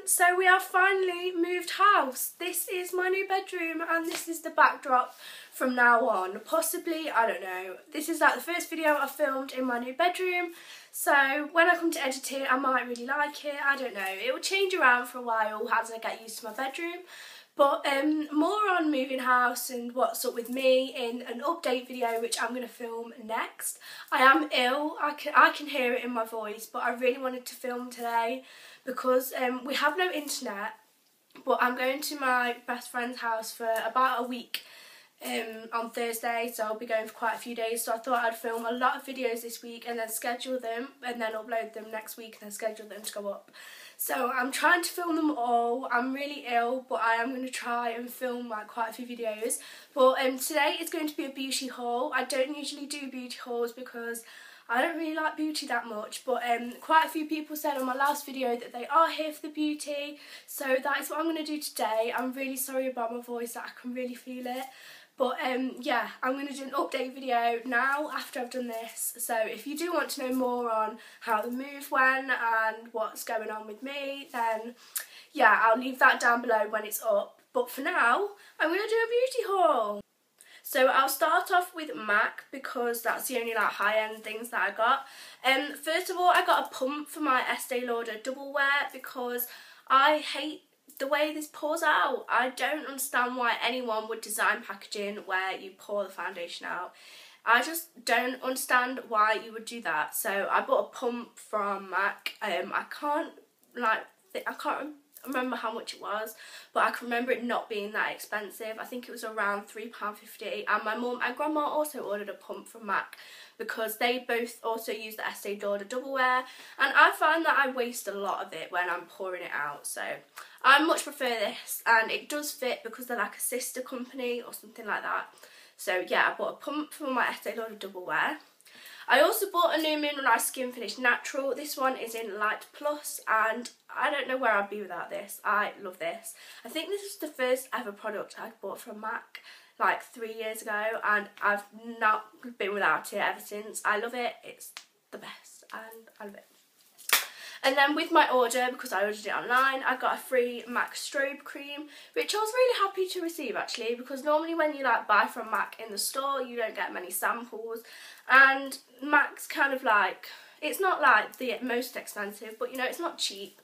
everyone, so we have finally moved house. This is my new bedroom and this is the backdrop from now on. Possibly, I don't know. This is like the first video I filmed in my new bedroom. So when I come to edit it, I might really like it. I don't know. It will change around for a while as I get used to my bedroom. But um, more on moving house and what's up with me in an update video which I'm going to film next. I am ill, I can, I can hear it in my voice but I really wanted to film today because um, we have no internet but I'm going to my best friend's house for about a week um, on Thursday so I'll be going for quite a few days so I thought I'd film a lot of videos this week and then schedule them and then upload them next week and then schedule them to go up. So I'm trying to film them all. I'm really ill, but I am going to try and film like quite a few videos. But um, today is going to be a beauty haul. I don't usually do beauty hauls because I don't really like beauty that much but um, quite a few people said on my last video that they are here for the beauty so that is what I'm going to do today. I'm really sorry about my voice that I can really feel it but um, yeah, I'm going to do an update video now after I've done this. So if you do want to know more on how the move went and what's going on with me, then yeah, I'll leave that down below when it's up. But for now, I'm going to do a beauty haul. So I'll start off with MAC because that's the only like high-end things that I got. Um, first of all, I got a pump for my Estee Lauder Double Wear because I hate the way this pours out. I don't understand why anyone would design packaging where you pour the foundation out. I just don't understand why you would do that. So I bought a pump from MAC. Um, I can't like I can't remember how much it was, but I can remember it not being that expensive. I think it was around £3.50 and my mum and grandma also ordered a pump from MAC because they both also use the Estee Lauder Double Wear and I find that I waste a lot of it when I'm pouring it out so I much prefer this and it does fit because they're like a sister company or something like that. So yeah, I bought a pump for my Estee Lauder Double Wear. I also bought a new Mineralized Skin Finish Natural. This one is in Light Plus and I don't know where I'd be without this. I love this. I think this is the first ever product I bought from MAC like three years ago and I've not been without it ever since. I love it. It's the best and I love it. And then with my order, because I ordered it online, I got a free MAC strobe cream, which I was really happy to receive actually, because normally when you like buy from MAC in the store, you don't get many samples. And MAC's kind of like, it's not like the most expensive, but you know, it's not cheap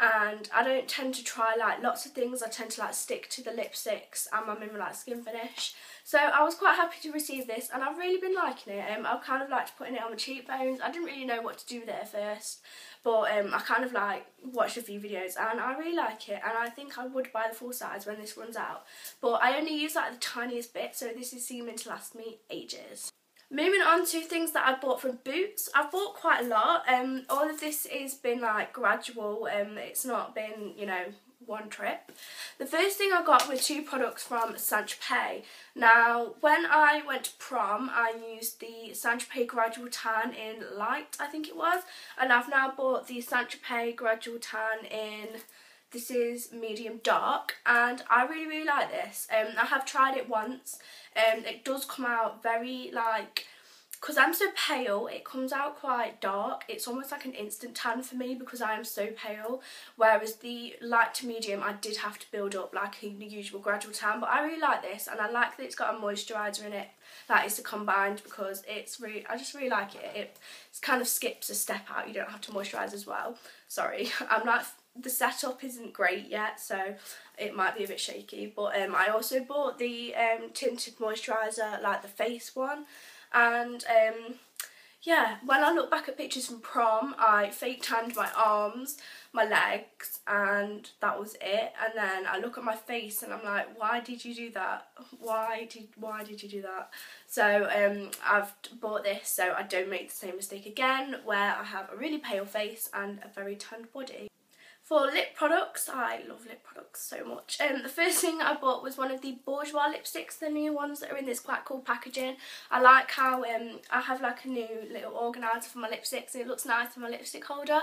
and I don't tend to try like lots of things. I tend to like stick to the lipsticks and my Mineralized Skin Finish. So I was quite happy to receive this and I've really been liking it. Um, I kind of liked putting it on my cheekbones. I didn't really know what to do with it at first but um, I kind of like watched a few videos and I really like it and I think I would buy the full size when this runs out. But I only use like the tiniest bit so this is seeming to last me ages Moving on to things that I've bought from Boots. I've bought quite a lot. Um, all of this has been like gradual. Um, it's not been, you know, one trip. The first thing I got were two products from Saint Tropez. Now, when I went to prom, I used the Saint Tropez Gradual Tan in light, I think it was. And I've now bought the Saint Tropez Gradual Tan in this is medium dark and I really really like this. Um, I have tried it once. Um, it does come out very like because I'm so pale, it comes out quite dark. It's almost like an instant tan for me because I am so pale. Whereas the light to medium, I did have to build up like a usual gradual tan. But I really like this and I like that it's got a moisturiser in it that is a combined because it's really, I just really like it. It kind of skips a step out. You don't have to moisturise as well. Sorry, I'm not the setup isn't great yet so it might be a bit shaky but um, I also bought the um, tinted moisturiser like the face one and um, yeah when I look back at pictures from prom I fake tanned my arms my legs and that was it. And then I look at my face and I'm like why did you do that? Why did why did you do that? So um, I've bought this so I don't make the same mistake again where I have a really pale face and a very tanned body for lip products, I love lip products so much. Um, the first thing I bought was one of the Bourjois lipsticks, the new ones that are in this quite cool packaging. I like how um, I have like a new little organiser for my lipsticks and it looks nice in my lipstick holder.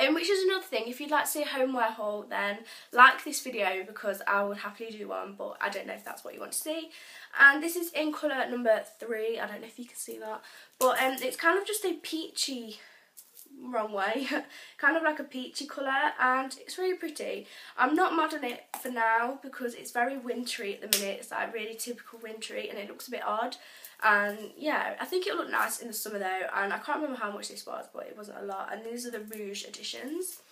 Um, which is another thing, if you'd like to see a homeware haul then like this video because I would happily do one but I don't know if that's what you want to see. And this is in colour number 3, I don't know if you can see that. But um, it's kind of just a peachy wrong way. kind of like a peachy colour and it's really pretty. I'm not mad on it for now because it's very wintry at the minute. It's like really typical wintry and it looks a bit odd. And yeah, I think it'll look nice in the summer though and I can't remember how much this was but it wasn't a lot. And these are the Rouge editions.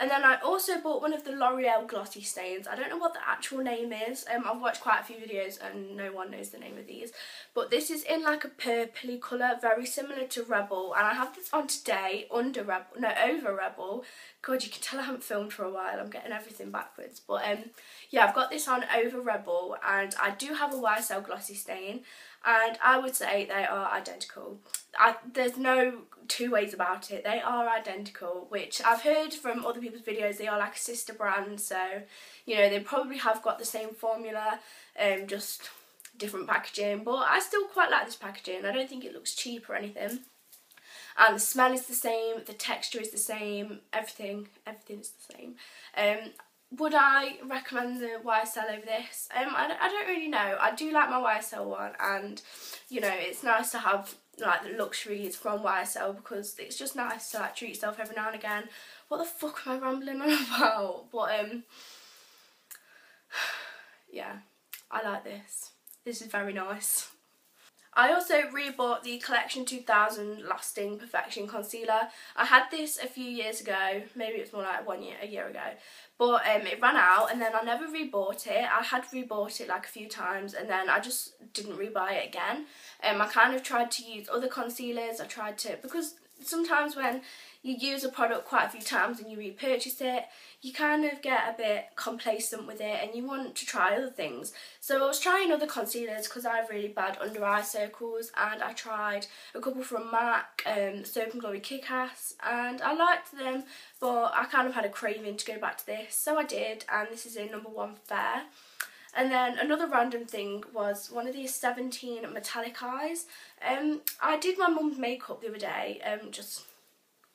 And then I also bought one of the L'Oreal Glossy Stains. I don't know what the actual name is. Um, I've watched quite a few videos and no one knows the name of these. But this is in like a purpley colour, very similar to Rebel. And I have this on today under Rebel, no, over Rebel. God, you can tell I haven't filmed for a while. I'm getting everything backwards. But um, yeah, I've got this on over Rebel and I do have a YSL Glossy Stain and I would say they are identical. I, there's no two ways about it. They are identical, which I've heard from other people's videos. They are like a sister brand, so you know they probably have got the same formula, um, just different packaging. But I still quite like this packaging. I don't think it looks cheap or anything. And the smell is the same, the texture is the same, everything, everything is the same. Um, would I recommend the YSL over this? Um, I, I don't really know. I do like my YSL one and, you know, it's nice to have like the luxuries from YSL because it's just nice to like treat yourself every now and again. What the fuck am I rambling on about? But um, yeah, I like this. This is very nice. I also rebought the Collection 2000 Lasting Perfection Concealer. I had this a few years ago, maybe it was more like one year, a year ago, but um, it ran out and then I never rebought it. I had rebought it like a few times and then I just didn't rebuy it again. Um, I kind of tried to use other concealers, I tried to, because sometimes when you use a product quite a few times and you repurchase it, you kind of get a bit complacent with it and you want to try other things. So I was trying other concealers because I have really bad under eye circles and I tried a couple from MAC, um, Soap and Glory Kick-Ass and I liked them but I kind of had a craving to go back to this so I did and this is in number one fair. And then another random thing was one of these 17 metallic eyes. Um, I did my mum's makeup the other day, um, just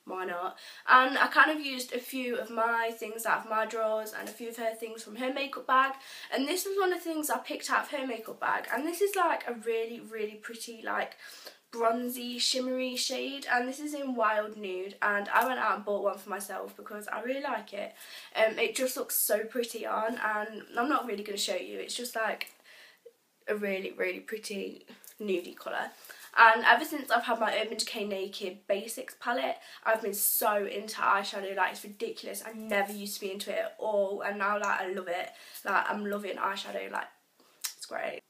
why not? And I kind of used a few of my things out of my drawers and a few of her things from her makeup bag. And this was one of the things I picked out of her makeup bag. And this is like a really, really pretty, like bronzy, shimmery shade. And this is in Wild Nude. And I went out and bought one for myself because I really like it. Um, it just looks so pretty on. And I'm not really going to show you. It's just like a really, really pretty nudie colour. And ever since I've had my Urban Decay Naked Basics palette, I've been so into eyeshadow, like it's ridiculous. I never used to be into it at all, and now like I love it. Like I'm loving eyeshadow, like it's great.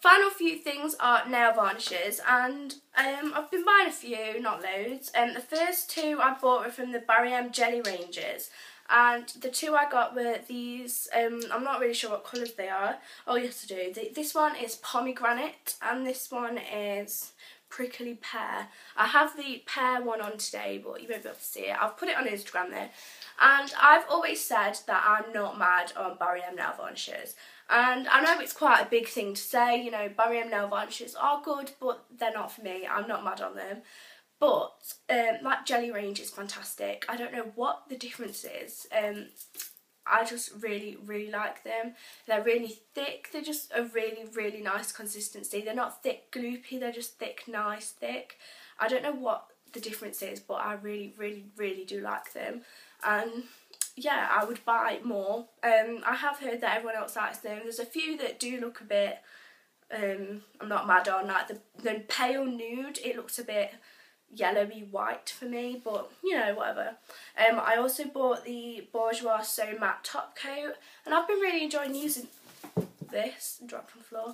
Final few things are nail varnishes and um, I've been buying a few, not loads. Um, the first two I bought were from the Barry M Jelly ranges and the two I got were these, um, I'm not really sure what colours they are. Oh yes I do. The, this one is pomegranate and this one is prickly pear. I have the pear one on today but you won't be able to see it. I've put it on Instagram there. And I've always said that I'm not mad on Barry M nail varnishes. And I know it's quite a big thing to say, you know, Barry M nail varnishes are good but they're not for me. I'm not mad on them. But um, that jelly range is fantastic. I don't know what the difference is. Um, I just really, really like them. They're really thick. They're just a really, really nice consistency. They're not thick gloopy. They're just thick, nice, thick. I don't know what the difference is, but I really, really, really do like them. And yeah, I would buy more. Um, I have heard that everyone else likes them. There's a few that do look a bit, um, I'm not mad on, like the, the pale nude, it looks a bit yellowy white for me but you know whatever. Um i also bought the bourjois so matte top coat and i've been really enjoying using this. Dropped on the floor.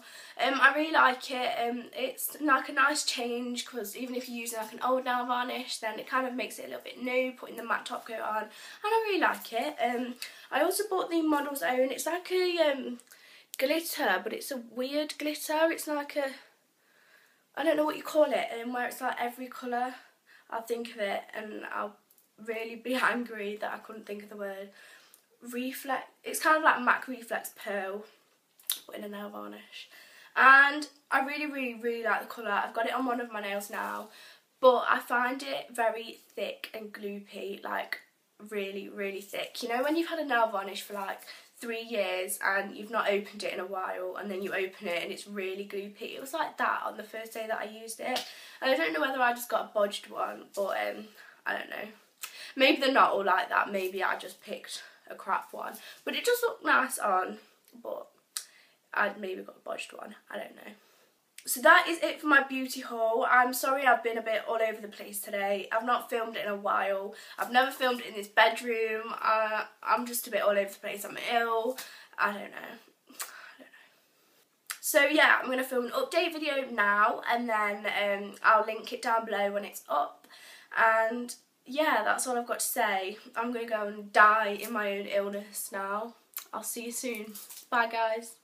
Um i really like it. Um it's like a nice change because even if you're using like an old nail varnish then it kind of makes it a little bit new putting the matte top coat on and i really like it. Um i also bought the model's own. It's like a um glitter but it's a weird glitter. It's like a I don't know what you call it, and where it's like every colour, I'll think of it and I'll really be angry that I couldn't think of the word. Reflex, it's kind of like MAC Reflex Pearl, but in a nail varnish. And I really, really, really like the colour. I've got it on one of my nails now, but I find it very thick and gloopy, like really, really thick. You know when you've had a nail varnish for like three years and you've not opened it in a while and then you open it and it's really gloopy. It was like that on the first day that I used it. And I don't know whether I just got a bodged one but um, I don't know. Maybe they're not all like that. Maybe I just picked a crap one. But it does look nice on. But I maybe got a bodged one. I don't know. So that is it for my beauty haul. I'm sorry I've been a bit all over the place today. I've not filmed in a while. I've never filmed in this bedroom. Uh, I'm just a bit all over the place. I'm ill. I don't know. So yeah, I'm going to film an update video now and then um, I'll link it down below when it's up. And yeah, that's all I've got to say. I'm going to go and die in my own illness now. I'll see you soon. Bye guys.